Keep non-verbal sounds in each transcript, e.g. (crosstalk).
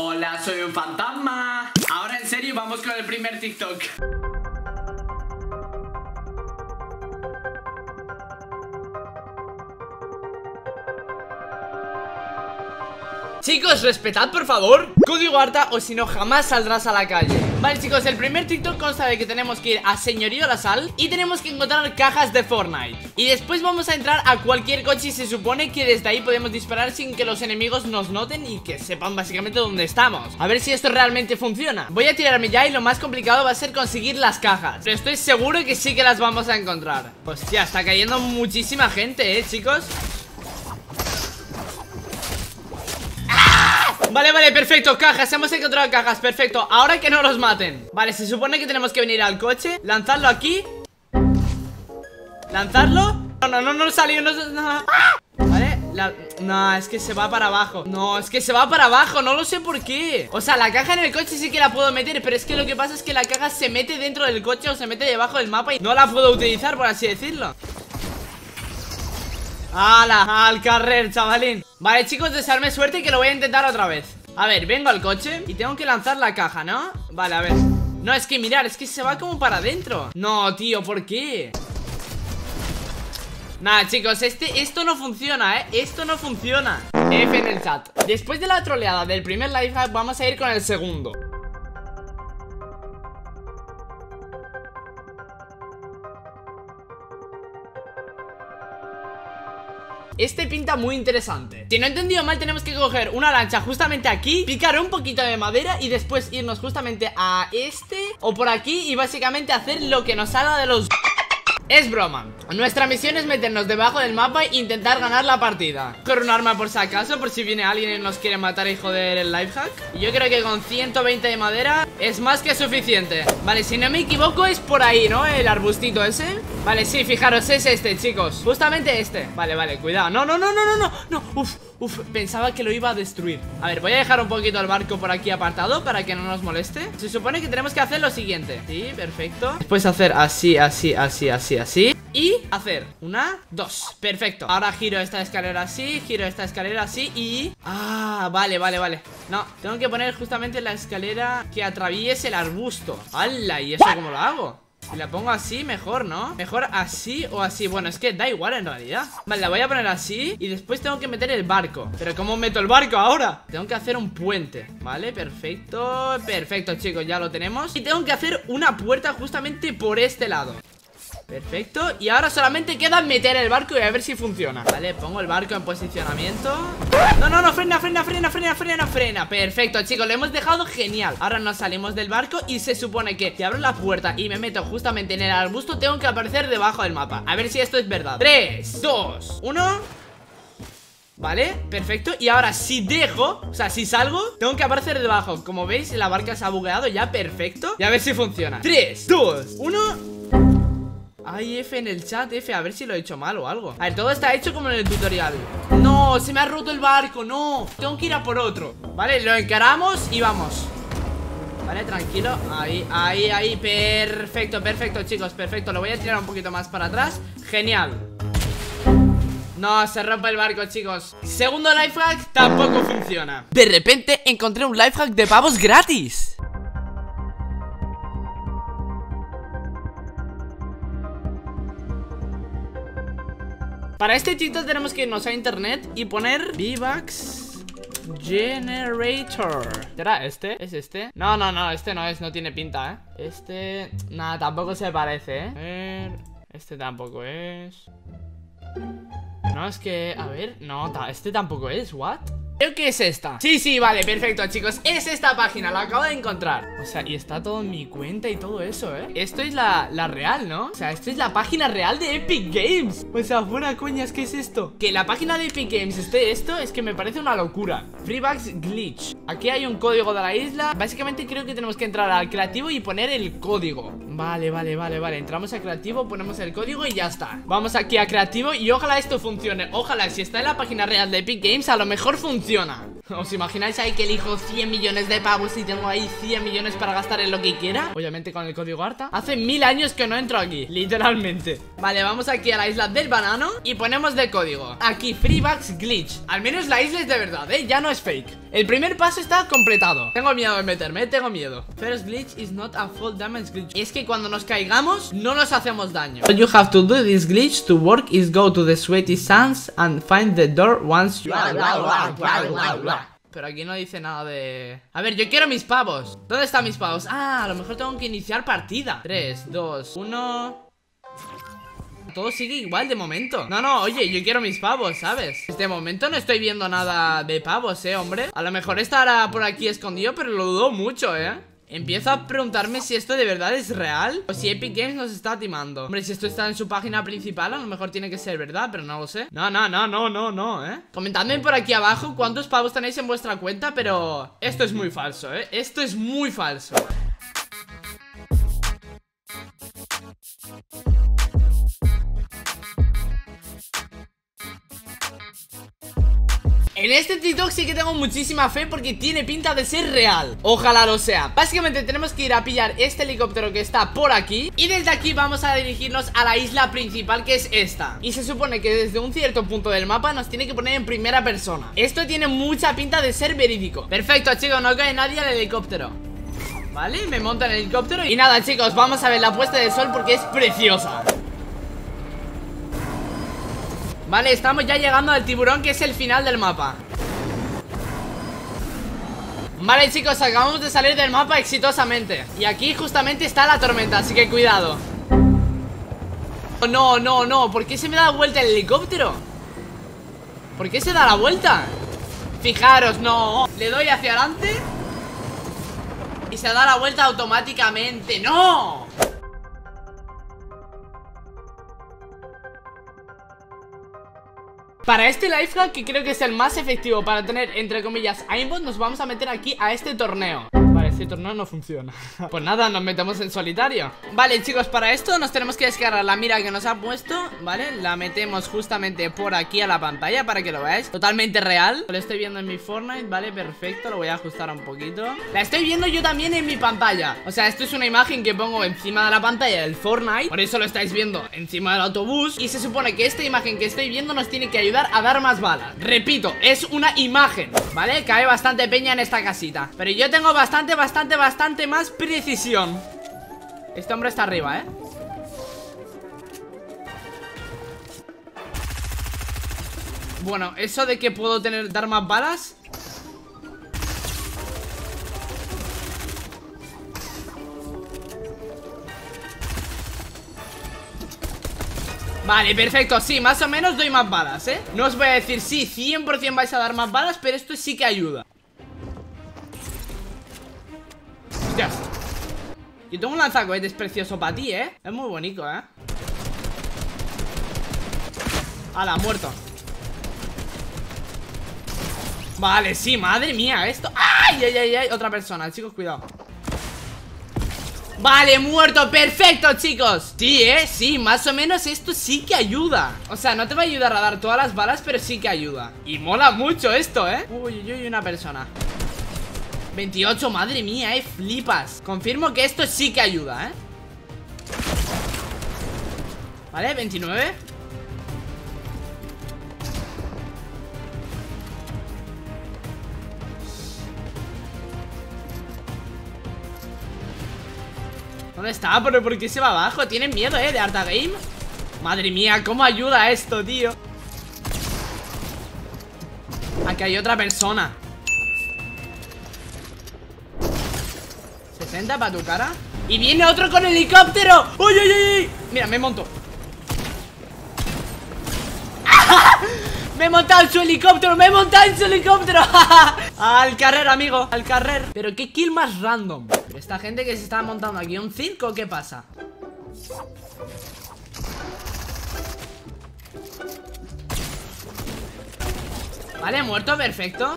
Hola, soy un fantasma. Ahora en serio vamos con el primer TikTok. Chicos, respetad por favor Código harta o si no jamás saldrás a la calle. Vale chicos, el primer TikTok consta de que tenemos que ir a Señorío La Sal Y tenemos que encontrar cajas de Fortnite. Y después vamos a entrar a cualquier coche Y se supone que desde ahí podemos disparar sin que los enemigos nos noten Y que sepan básicamente dónde estamos. A ver si esto realmente funciona. Voy a tirarme ya y lo más complicado va a ser conseguir las cajas Pero estoy seguro que sí que las vamos a encontrar. Hostia, está cayendo muchísima gente, eh chicos Vale, vale, perfecto, cajas, hemos encontrado cajas, perfecto. Ahora que no los maten. Vale, se supone que tenemos que venir al coche Lanzarlo aquí. ¿Lanzarlo? No, no, no, no salió, no, no. Vale, no, es que se va para abajo. No, es que se va para abajo, no lo sé por qué. O sea, la caja en el coche sí que la puedo meter Pero es que lo que pasa es que la caja se mete dentro del coche O se mete debajo del mapa y no la puedo utilizar, por así decirlo ¡Hala! Al carrer, chavalín Vale, chicos, desearme suerte y que lo voy a intentar otra vez A ver, vengo al coche Y tengo que lanzar la caja, ¿no? Vale, a ver No, es que mirar, es que se va como para adentro No, tío, ¿por qué? Nada, chicos, este, esto no funciona, ¿eh? Esto no funciona F en el chat Después de la troleada del primer life hack Vamos a ir con el segundo Este pinta muy interesante. Si no he entendido mal tenemos que coger una lancha justamente aquí Picar un poquito de madera y después irnos justamente a este O por aquí y básicamente hacer lo que nos salga de los... Es broma. Nuestra misión es meternos debajo del mapa E intentar ganar la partida. Con un arma por si acaso Por si viene alguien y nos quiere matar y joder el lifehack yo creo que con 120 de madera Es más que suficiente. Vale, si no me equivoco es por ahí, ¿no? El arbustito ese. Vale, sí, fijaros, es este, chicos. Justamente este. Vale, vale, cuidado. No, no, no, no, no, no. No, uf, uf Pensaba que lo iba a destruir. A ver, voy a dejar un poquito el barco por aquí apartado Para que no nos moleste. Se supone que tenemos que hacer lo siguiente. Sí, perfecto. Después hacer así, así, así, así así. Y hacer una, dos. Perfecto. Ahora giro esta escalera así Giro esta escalera así y... Ah, vale, vale, vale. No, tengo que poner justamente la escalera Que atraviese el arbusto. ¡Hala! ¿Y eso cómo lo hago? Si la pongo así, mejor, ¿no? Mejor así o así. Bueno, es que da igual en realidad. Vale, la voy a poner así Y después tengo que meter el barco. ¿Pero cómo meto el barco ahora? Tengo que hacer un puente. Vale, perfecto Perfecto, chicos, ya lo tenemos. Y tengo que hacer una puerta justamente por este lado Perfecto, y ahora solamente queda meter el barco y a ver si funciona. Vale, pongo el barco en posicionamiento. No, no, no, frena, frena, frena, frena, frena, frena. Perfecto, chicos, lo hemos dejado genial. Ahora nos salimos del barco y se supone que Si abro la puerta y me meto justamente en el arbusto Tengo que aparecer debajo del mapa. A ver si esto es verdad. 3, 2, 1 Vale, perfecto. Y ahora si dejo, o sea, si salgo Tengo que aparecer debajo. Como veis, la barca se ha bugueado ya, perfecto. Y a ver si funciona. 3, 2, 1 hay F en el chat, F, a ver si lo he hecho mal o algo. A ver, todo está hecho como en el tutorial. No, se me ha roto el barco, no. Tengo que ir a por otro. Vale, lo encaramos y vamos. Vale, tranquilo, ahí, ahí, ahí. Perfecto, perfecto, chicos, perfecto. Lo voy a tirar un poquito más para atrás. Genial. No, se rompe el barco, chicos. Segundo lifehack, tampoco funciona. De repente encontré un lifehack de pavos gratis Para este TikTok tenemos que irnos a internet y poner V-Bucks Generator ¿Será este? ¿Es este? No, no, no, este no es, no tiene pinta, ¿eh? Este... Nada, tampoco se parece, ¿eh? A ver... Este tampoco es... No, es que... A ver... No, este tampoco es, ¿what? Creo que es esta. Sí, sí, vale, perfecto, chicos. Es esta página, la acabo de encontrar. O sea, y está todo en mi cuenta y todo eso, ¿eh? Esto es la, la real, ¿no? O sea, esto es la página real de Epic Games. O sea, fuera coñas, ¿qué es esto? Que la página de Epic Games esté esto Es que me parece una locura. Freebugs Glitch. Aquí hay un código de la isla. Básicamente creo que tenemos que entrar al creativo y poner el código. Vale, vale, vale, vale. Entramos a creativo, ponemos el código y ya está. Vamos aquí a creativo y ojalá esto funcione. Ojalá, si está en la página real de Epic Games A lo mejor funciona (laughs) ¿Os imagináis ahí que elijo 100 millones de pavos y tengo ahí 100 millones para gastar en lo que quiera? Obviamente con el código ARTA Hace mil años que no entro aquí, literalmente. Vale, vamos aquí a la isla del banano Y ponemos de código. Aquí, Freebugs Glitch. Al menos la isla es de verdad, ¿eh? Ya no es fake. El primer paso está completado. Tengo miedo de meterme, ¿eh? tengo miedo. First glitch is not a full damage glitch. Es que cuando nos caigamos, no nos hacemos daño. All you have to do this glitch to work is go to the sweaty sands And find the door once you... Pero aquí no dice nada de... A ver, yo quiero mis pavos ¿Dónde están mis pavos? Ah, a lo mejor tengo que iniciar partida 3, 2, 1... Todo sigue igual de momento No, no, oye, yo quiero mis pavos, ¿sabes? De momento no estoy viendo nada de pavos, ¿eh, hombre? A lo mejor estará por aquí escondido, pero lo dudo mucho, ¿eh? Empiezo a preguntarme si esto de verdad es real O si Epic Games nos está timando Hombre, si esto está en su página principal A lo mejor tiene que ser verdad, pero no lo sé No, no, no, no, no, no, ¿eh? Comentadme por aquí abajo cuántos pavos tenéis en vuestra cuenta Pero esto es muy falso, ¿eh? Esto es muy falso En este TikTok sí que tengo muchísima fe porque tiene pinta de ser real. Ojalá lo sea. Básicamente tenemos que ir a pillar este helicóptero que está por aquí Y desde aquí vamos a dirigirnos a la isla principal que es esta. Y se supone que desde un cierto punto del mapa nos tiene que poner en primera persona. Esto tiene mucha pinta de ser verídico. Perfecto chicos, no cae nadie al helicóptero. Vale, me monta en el helicóptero Y nada chicos, vamos a ver la puesta de sol porque es preciosa Vale, estamos ya llegando al tiburón que es el final del mapa Vale chicos, acabamos de salir del mapa exitosamente Y aquí justamente está la tormenta, así que cuidado No, no, no, ¿por qué se me da vuelta el helicóptero? ¿Por qué se da la vuelta? Fijaros, no Le doy hacia adelante Y se da la vuelta automáticamente ¡No! Para este lifehack, que creo que es el más efectivo para tener, entre comillas, aimbot, nos vamos a meter aquí a este torneo este torneo no funciona. (laughs) Pues nada, nos metemos en solitario. Vale, chicos, para esto nos tenemos que descargar la mira que nos ha puesto ¿Vale? La metemos justamente por aquí a la pantalla para que lo veáis. Totalmente real. Lo estoy viendo en mi Fortnite, ¿vale? Perfecto, lo voy a ajustar un poquito. La estoy viendo yo también en mi pantalla. O sea, esto es una imagen que pongo encima de la pantalla del Fortnite. Por eso lo estáis viendo encima del autobús. Y se supone que esta imagen que estoy viendo nos tiene que ayudar a dar más balas. Repito, es una imagen, ¿vale? Cae bastante peña en esta casita. Pero yo tengo bastante, bastante, bastante más precisión Este hombre está arriba, ¿eh? Bueno, eso de que puedo tener dar más balas Vale, perfecto, sí, más o menos doy más balas, ¿eh? No os voy a decir, sí, 100% vais a dar más balas Pero esto sí que ayuda Yo tengo un lanzacohetes precioso para ti, ¿eh? Es muy bonito, ¿eh? Hala, muerto Vale, sí, madre mía, esto. ¡Ay, ay, ay, ay! Otra persona, chicos, cuidado. Vale, muerto, perfecto, chicos. Sí, eh, sí, más o menos esto sí que ayuda. O sea, no te va a ayudar a dar todas las balas Pero sí que ayuda. Y mola mucho esto, eh Uy, uy, uy, una persona 28, madre mía, eh, flipas Confirmo que esto sí que ayuda, eh Vale, 29 ¿Dónde está? ¿Pero por qué se va abajo? ¿Tienen miedo, eh? De Arta Game Madre mía, ¿cómo ayuda esto, tío? Aquí hay otra persona 60 para tu cara. Y viene otro con helicóptero. ¡Uy, uy, uy! Mira, me monto. (laughs) Me he montado en su helicóptero, me he montado en su helicóptero. (laughs) Al carrer, amigo, al carrer. Pero qué kill más random. Esta gente que se está montando aquí un circo, ¿qué pasa? Vale, muerto, perfecto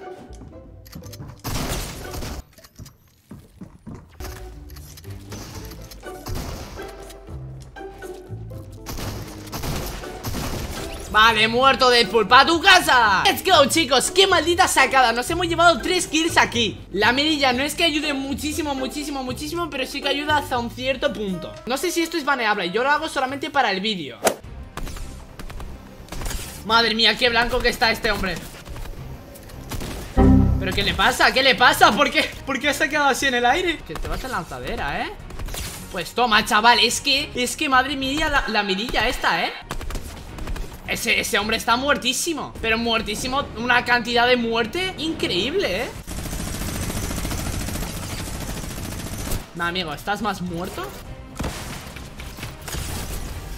Vale, muerto Deadpool, para tu casa Let's go, chicos, qué maldita sacada Nos hemos llevado tres kills aquí La mirilla no es que ayude muchísimo, muchísimo, muchísimo Pero sí que ayuda hasta un cierto punto No sé si esto es baneable Yo lo hago solamente para el vídeo Madre mía, qué blanco que está este hombre ¿Pero qué le pasa? ¿Qué le pasa? ¿Por qué? ¿Por qué ha quedado así en el aire? Que te vas a lanzadera, ¿eh? Pues toma, chaval, es que Es que, madre mía, la, la mirilla esta, ¿eh? Ese, ese hombre está muertísimo Pero muertísimo, una cantidad de muerte Increíble, ¿eh? Nah, amigo, ¿estás más muerto?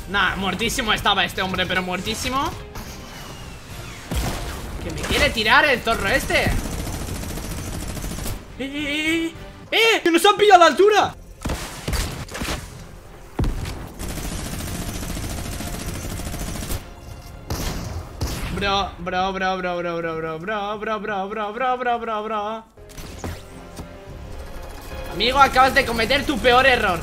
Nah, muertísimo estaba este hombre, pero muertísimo Que me quiere tirar el zorro este ¡Eh, eh, eh! ¡Eh! ¡Que nos han pillado a la altura! Bro, bro, bro, bro, bro, bro, bro, bro, bro, bro, bro, bro, bro, bro, bro Amigo, acabas de cometer tu peor error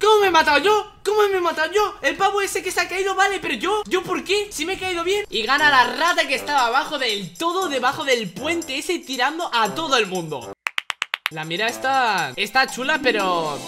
¿Cómo me he matado yo? ¿Cómo me he matado yo? El pavo ese que se ha caído, vale, pero yo ¿Yo por qué? Si me he caído bien Y gana la rata que estaba abajo del todo Debajo del puente ese tirando a todo el mundo La mira está... Está chula, pero...